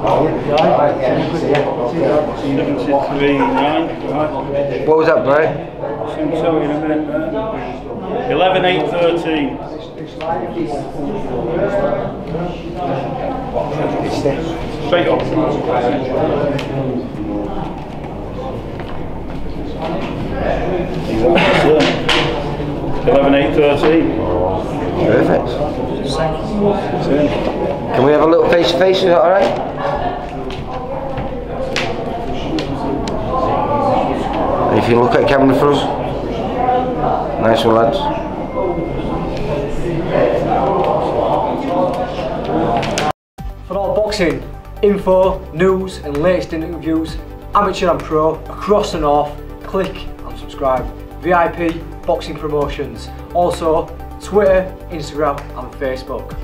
Right. What was that, Brian? Soon tell you in a minute. Uh, Eleven eight thirteen. Straight up. Eleven eight thirteen. Perfect. Can we have a little face to face? Is that alright? If you look at camera for us. Nice one, lads. For all boxing info, news and latest interviews, amateur and pro, across the north, click and subscribe. VIP Boxing Promotions. Also Twitter, Instagram and Facebook.